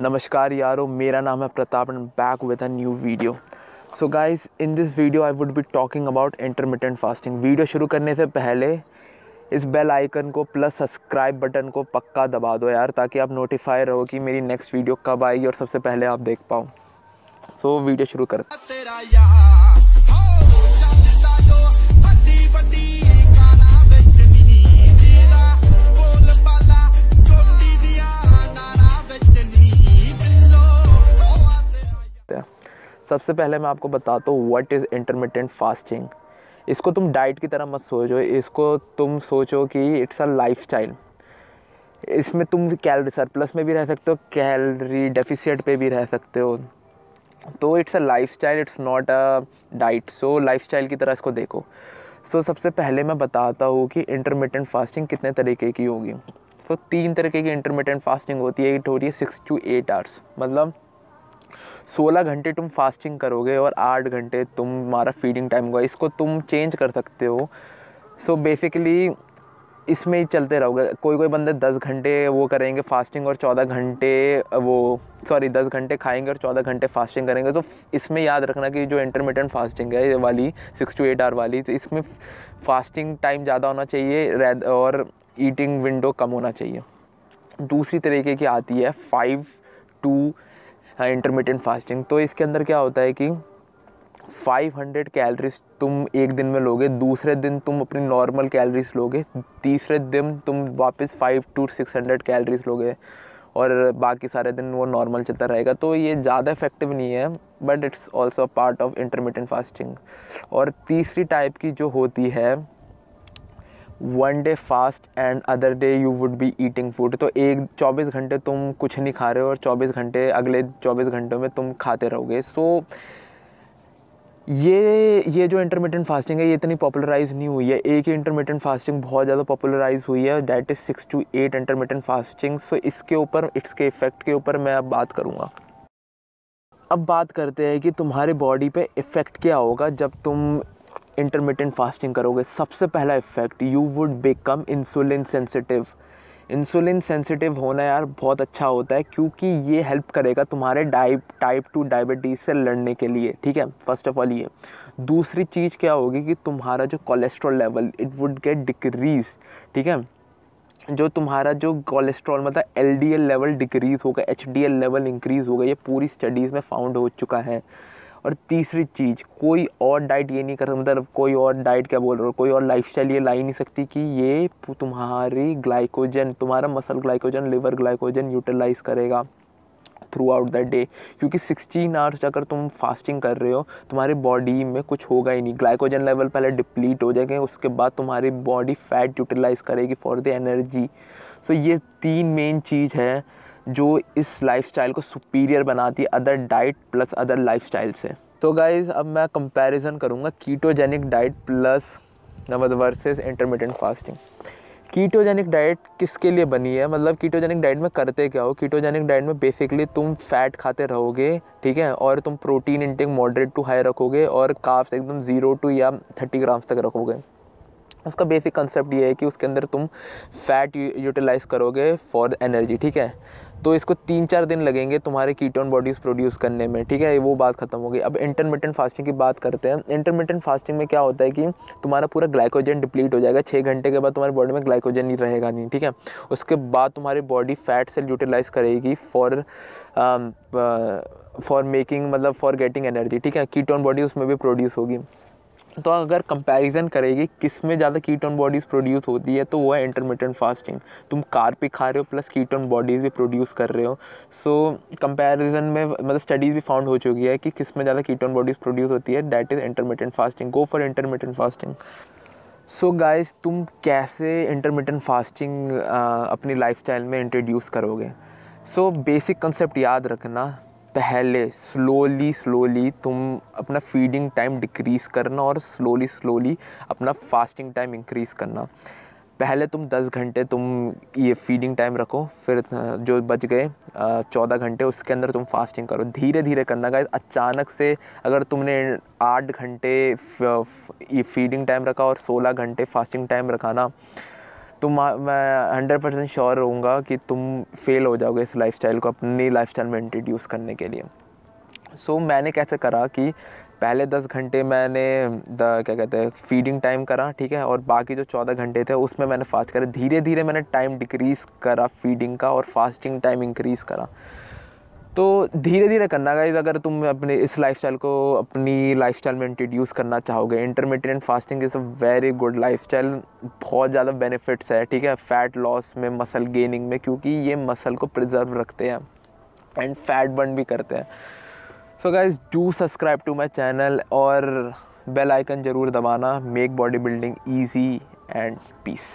नमस्कार यारो मेरा नाम है Pratap and back with a new video so guys in this video I would be talking about intermittent fasting video शुरू करने से पहले इस बेल आइकन को प्लस सब्सक्राइब बटन को पक्का दबा दो यार ताकि आप नोटिफाई रहो कि मेरी नेक्स्ट वीडियो कब आएगी और सबसे पहले आप देख पाओ. सो so, वीडियो शुरू कर सबसे पहले मैं आपको बताता हूँ व्हाट इज़ इंटरमीडियंट फास्टिंग इसको तुम डाइट की तरह मत सोचो इसको तुम सोचो कि इट्स अ लाइफ स्टाइल इसमें तुम कैलरी सरप्लस में भी रह सकते हो कैलरी डेफिसिट पे भी रह सकते हो. तो it's a lifestyle it's not a diet so lifestyle की तरह इसको देखो. सो so, सबसे पहले मैं बताता हूँ कि इंटरमीडियंट फास्टिंग कितने तरीके की होगी. तो so, तीन तरीके की इंटरमीडियंट फास्टिंग होती है एक हो रही है सिक्स टू एट आवर्स मतलब सोलह घंटे तुम फास्टिंग करोगे और आठ घंटे तुम्हारा फीडिंग टाइम होगा। इसको तुम चेंज कर सकते हो। सो so बेसिकली इसमें ही चलते रहोगे। कोई कोई बंदे दस घंटे वो करेंगे फास्टिंग और चौदह घंटे वो सॉरी दस घंटे खाएँगे और चौदह घंटे फास्टिंग करेंगे। तो इसमें याद रखना कि जो इंटरमीडियंट फास्टिंग है, ये वाली सिक्स टू एट आवर वाली तो इसमें फास्टिंग टाइम ज़्यादा होना चाहिए और ईटिंग विंडो कम होना चाहिए। दूसरी तरीके की आती है फाइव टू इंटरमीडियंट फास्टिंग तो इसके अंदर क्या होता है कि 500 कैलोरीज तुम एक दिन में लोगे, दूसरे दिन तुम अपनी नॉर्मल कैलोरीज लोगे, तीसरे दिन तुम वापस five two six hundred calories लोगे और बाकी सारे दिन वो नॉर्मल चलता रहेगा। तो ये ज़्यादा इफ़ेक्टिव नहीं है but it's also part of intermittent fasting और तीसरी टाइप की जो होती है one day fast and other day you would be eating food तो एक चौबीस घंटे तुम कुछ नहीं खा रहे हो और चौबीस घंटे अगले चौबीस घंटों में तुम खाते रहोगे। सो so, ये ये जो इंटरमीडियंट फास्टिंग है ये इतनी पॉपुलराइज नहीं हुई है। एक ही इंटरमीडियंट फास्टिंग बहुत ज़्यादा पॉपुलराइज हुई है that is six two eight intermittent fasting so इसके ऊपर इसके इफ़ेक्ट के ऊपर मैं अब बात करूँगा। अब बात करते हैं कि तुम्हारे बॉडी पे इफ़ेक्ट क्या होगा जब तुम इंटरमीडियंट फास्टिंग करोगे, सबसे पहला effect you would become insulin sensitive insulin sensitive होना यार बहुत अच्छा होता है, क्योंकि ये हेल्प करेगा तुम्हारे डाइप टाइप टू डायबिटीज़ से लड़ने के लिए, ठीक है? फ़र्स्ट ऑफ़ ऑल ये. दूसरी चीज़ क्या होगी कि तुम्हारा जो cholesterol level it would get decrease ठीक है? जो तुम्हारा जो कोलेस्ट्रॉल मतलब एलडीएल लेवल डिक्रीज़ होगा एचडीएल लेवल इंक्रीज़ होगा ये पूरी स्टडीज़ में फाउंड हो चुका है। और तीसरी चीज़, कोई और डाइट ये नहीं कर सकता मतलब कोई और डाइट क्या बोल रहे हो, कोई और लाइफस्टाइल ये ला ही नहीं सकती कि ये तुम्हारी ग्लाइकोजन तुम्हारा muscle glycogen liver glycogen utilise करेगा थ्रू आउट द डे क्योंकि 16 आवर्स अगर तुम फास्टिंग कर रहे हो, तुम्हारी बॉडी में कुछ होगा ही नहीं। ग्लाइकोजन लेवल पहले डिप्लीट हो जाएँगे, उसके बाद तुम्हारी बॉडी फैट यूटिलाइज करेगी फॉर द एनर्जी सो ये तीन मेन चीज़ है। जो इस लाइफस्टाइल को सुपीरियर बनाती है other diet plus other lifestyle से। तो गाइज़ अब मैं कंपैरिजन करूँगा ketogenic diet plus versus intermittent fasting ketogenic diet किसके लिए बनी है? मतलब कीटोजेनिक डाइट में करते क्या हो? कीटोजेनिक डाइट में बेसिकली तुम फैट खाते रहोगे, ठीक है? और तुम protein intake moderate to high रखोगे और काफ्स एकदम ज़ीरो टू या थर्टी ग्राम्स तक रखोगे। उसका बेसिक कंसेप्ट ये है कि उसके अंदर तुम फैट यूटिलाइज करोगे फॉर एनर्जी ठीक है? तो इसको तीन चार दिन लगेंगे तुम्हारे कीटोन बॉडीज़ प्रोड्यूस करने में, ठीक है? वो बात ख़त्म हो गई। अब इंटरमीडियंट फास्टिंग की बात करते हैं। इंटरमीडियंट फास्टिंग में क्या होता है कि तुम्हारा पूरा ग्लाइकोजन डिप्लीट हो जाएगा। छः घंटे के बाद तुम्हारी बॉडी में ग्लाइकोजन ही रहेगा नहीं, ठीक है? उसके बाद तुम्हारी बॉडी फैट सेल यूटिलाइज करेगी फॉर फॉर मेकिंग मतलब फॉर गेटिंग एनर्जी ठीक है? कीटोन बॉडी उसमें भी प्रोड्यूस होगी। तो अगर कंपैरिजन करेगी किसमें ज़्यादा कीटोन बॉडीज़ प्रोड्यूस होती है तो वो है इंटरमीडियंट फास्टिंग तुम कार पे खा रहे हो प्लस कीटोन बॉडीज़ भी प्रोड्यूस कर रहे हो. सो so, कंपैरिजन में मतलब स्टडीज़ भी फाउंड हो चुकी है कि किसमें ज़्यादा कीटोन बॉडीज़ प्रोड्यूस होती है that is intermittent fasting go for intermittent fasting so guys तुम कैसे इंटरमीडियंट फास्टिंग अपनी लाइफ में इंट्रोड्यूस करोगे? सो बेसिक कंसेप्ट याद रखना पहले स्लोली स्लोली तुम अपना फीडिंग टाइम डिक्रीज़ करना और स्लोली स्लोली अपना फास्टिंग टाइम इंक्रीज़ करना। पहले तुम 10 घंटे तुम ये फीडिंग टाइम रखो, फिर जो बच गए चौदह घंटे उसके अंदर तुम फास्टिंग करो। धीरे धीरे करना गाइस अचानक से अगर तुमने आठ घंटे ये फीडिंग टाइम रखा और सोलह घंटे फास्टिंग टाइम रखा ना तुम मैं हंड्रेड परसेंट श्योर रहूँगा कि तुम फेल हो जाओगे इस लाइफस्टाइल को अपनी लाइफस्टाइल में इंट्रोड्यूस करने के लिए। सो so, मैंने कैसे करा कि पहले दस घंटे मैंने द क्या कहते हैं फीडिंग टाइम करा ठीक है? और बाकी जो चौदह घंटे थे उसमें मैंने फास्ट करा। धीरे धीरे मैंने टाइम डिक्रीज़ करा फीडिंग का और फास्टिंग टाइम इंक्रीज़ करा। तो धीरे धीरे करना गाइज़ अगर तुम अपने इस लाइफस्टाइल को, अपनी लाइफस्टाइल में इंट्रोड्यूस करना चाहोगे intermittent fasting is a very good lifestyle बहुत ज़्यादा बेनिफिट्स है, ठीक है? फैट लॉस में मसल गेनिंग में, क्योंकि ये मसल को प्रिजर्व रखते हैं एंड फैट बर्न भी करते हैं। So guys do subscribe to my channel और बेल आइकन ज़रूर दबाना make bodybuilding easy and peace